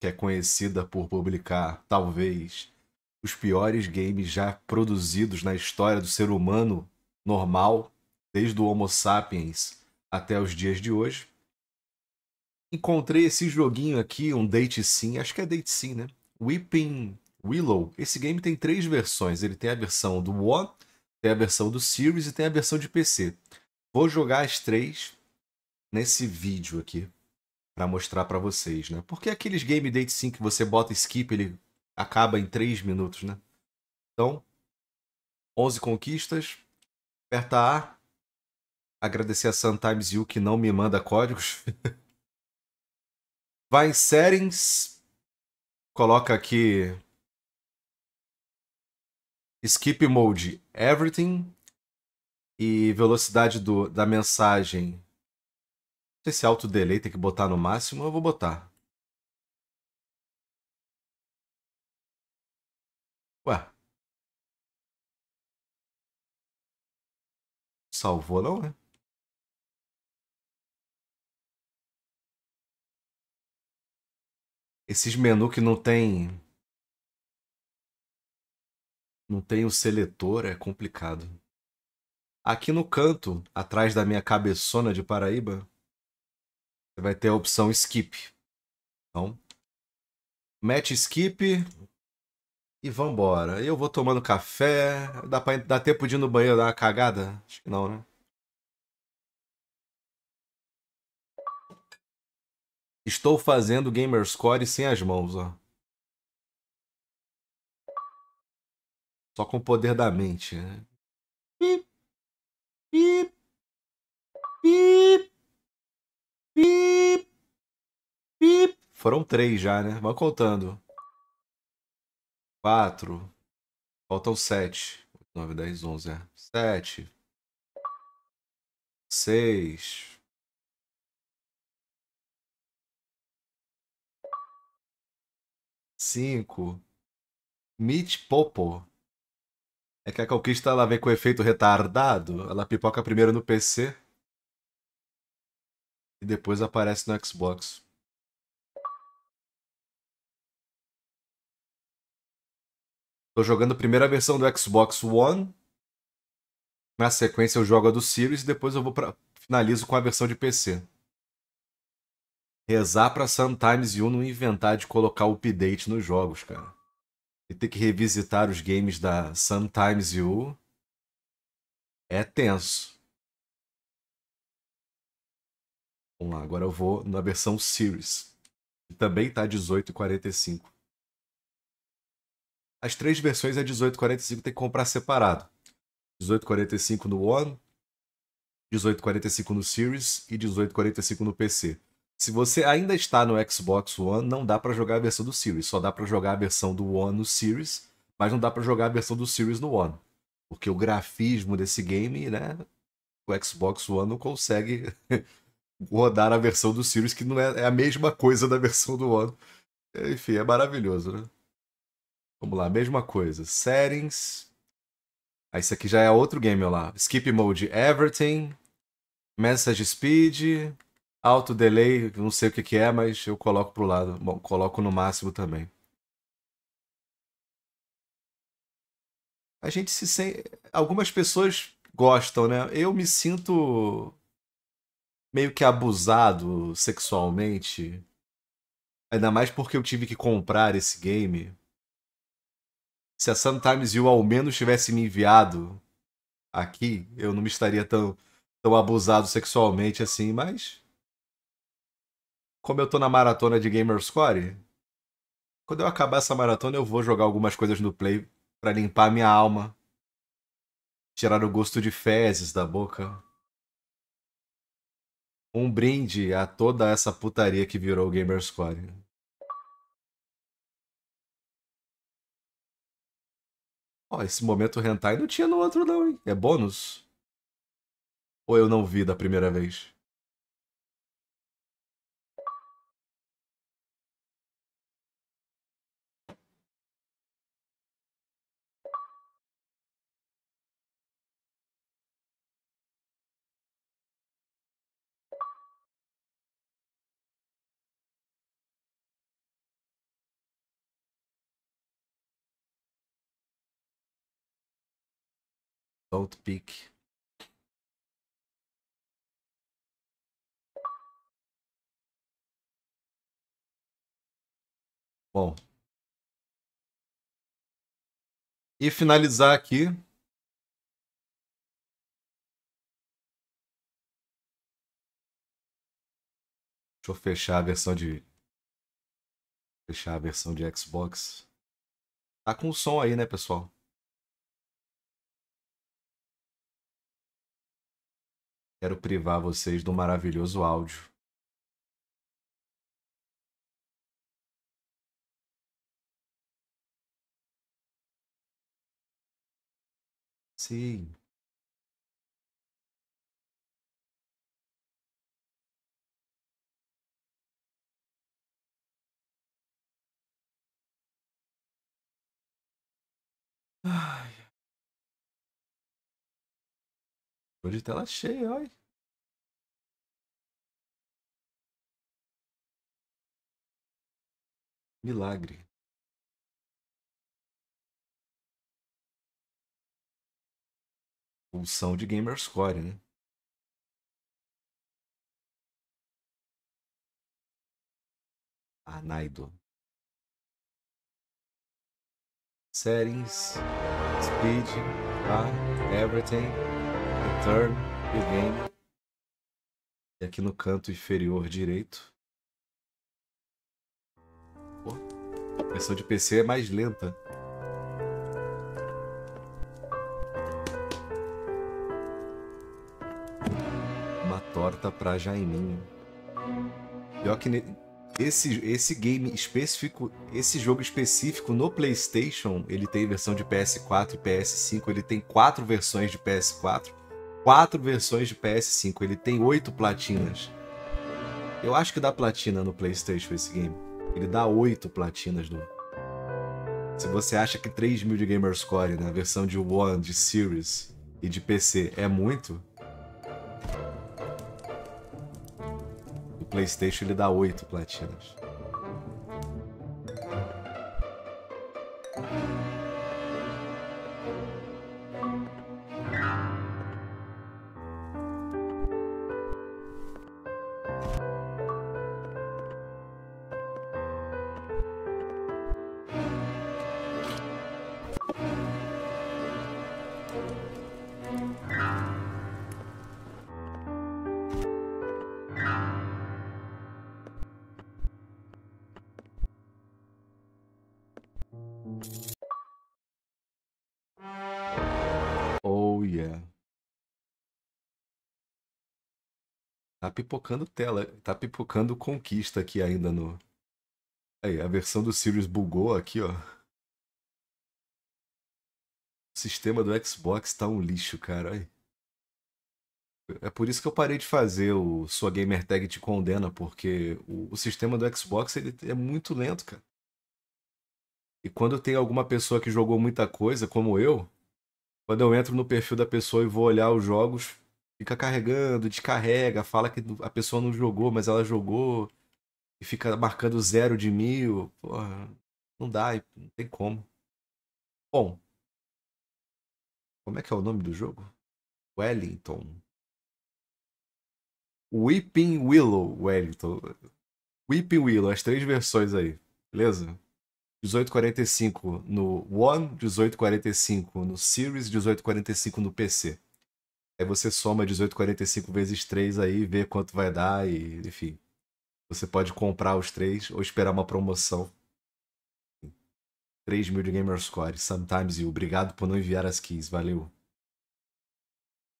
que é conhecida por publicar, talvez, os piores games já produzidos na história do ser humano normal, desde o Homo sapiens até os dias de hoje. Encontrei esse joguinho aqui, um Date Sim, acho que é Date Sim, né? Weeping Willow. Esse game tem três versões. Ele tem a versão do One, tem a versão do Series e tem a versão de PC. Vou jogar as três nesse vídeo aqui para mostrar para vocês, né? Porque aqueles game date sim que você bota skip, ele acaba em 3 minutos, né? Então, 11 conquistas, aperta A, agradecer a Sometimes You que não me manda códigos. Vai em settings, coloca aqui skip mode everything e velocidade do, da mensagem. Sei se auto delay tem que botar no máximo, eu vou botar. Ué. Salvou não, né? Esses menus que não tem não tem o seletor, é complicado. Aqui no canto, atrás da minha cabeçona de Paraíba, você vai ter a opção skip. Então, mete skip e vambora. Eu vou tomando café. Dá, pra, dá tempo de ir no banheiro dar uma cagada? Acho que não, né? Estou fazendo Gamerscore sem as mãos, ó. Só com o poder da mente, né? Pip, pip, pip, pip, pip. Foram três já, né? Vamos contando. Quatro. Faltam sete. Nove, dez, onze, é. Sete. Seis. Cinco. Meat Popo. É que a conquista ela vem com efeito retardado. Ela pipoca primeiro no PC e depois aparece no Xbox. Tô jogando a primeira versão do Xbox One. Na sequência eu jogo a do Series e depois eu vou pra... finalizo com a versão de PC. Rezar pra Sometimes You não inventar de colocar update nos jogos, cara e ter que revisitar os games da Sometimes You é tenso. Vamos lá, agora eu vou na versão Series. Que também está 18,45. As três versões é 18,45, tem que comprar separado. 18,45 no One, 18,45 no Series e 18,45 no PC. Se você ainda está no Xbox One, não dá para jogar a versão do Series, só dá para jogar a versão do One no Series, mas não dá para jogar a versão do Series no One, porque o grafismo desse game, né, o Xbox One não consegue rodar a versão do Series que não é, é a mesma coisa da versão do One. Enfim, é maravilhoso, né? Vamos lá, mesma coisa. Settings. Ah, esse aqui já é outro game, olha lá. Skip Mode Everything. Message Speed. Auto delay, não sei o que, que é, mas eu coloco pro lado. Bom, coloco no máximo também. A gente se sente. Algumas pessoas gostam, né? Eu me sinto meio que abusado sexualmente. Ainda mais porque eu tive que comprar esse game. Se a Sometimes You ao menos tivesse me enviado aqui, eu não me estaria tão, tão abusado sexualmente assim, mas como eu tô na maratona de Gamerscore, quando eu acabar essa maratona eu vou jogar algumas coisas no Play para limpar minha alma, tirar o gosto de fezes da boca. Um brinde a toda essa putaria que virou o Gamerscore. Ó, esse momento hentai não tinha no outro não, hein? É bônus? Ou eu não vi da primeira vez? Don't pick. Bom. E finalizar aqui. Deixa eu fechar a versão de. Fechar a versão de Xbox. Tá com som aí, né, pessoal? Quero privar vocês do maravilhoso áudio. Sim. Ai. De tela cheia, olha. Milagre. Função de Gamerscore, né? Anaido. Settings, Speed, tá? Everything, Return, New Game. E aqui no canto inferior direito. A versão de PC é mais lenta. Uma torta pra Jaiminho. Pior que esse, esse game específico, esse jogo específico no PlayStation, ele tem versão de PS4 e PS5, ele tem quatro versões de PS4, quatro versões de PS5, ele tem oito platinas. Eu acho que dá platina no PlayStation esse game. Ele dá oito platinas no. Se você acha que 3 mil de Gamerscore na versão de One, de Series e de PC é muito, PlayStation ele dá 8 platinas. Pipocando tela, tá pipocando conquista aqui ainda no. Aí, a versão do Sirius bugou aqui, ó. O sistema do Xbox tá um lixo, cara. Aí. É por isso que eu parei de fazer o Sua Gamer Tag te condena, porque o, o sistema do Xbox ele é muito lento, cara. E quando tem alguma pessoa que jogou muita coisa, como eu, quando eu entro no perfil da pessoa e vou olhar os jogos, fica carregando, descarrega, fala que a pessoa não jogou, mas ela jogou, e fica marcando zero de mil. Porra, não dá, não tem como. Bom, como é que é o nome do jogo? Wellington. Weeping Willow Wellington. Weeping Willow, as três versões aí, beleza? 1845 no One, 1845 no Series, 1845 no PC. Aí você soma 1845 vezes 3 aí, vê quanto vai dar e, enfim. Você pode comprar os três ou esperar uma promoção. 3 mil de Gamerscore. Sometimes you. Obrigado por não enviar as keys. Valeu.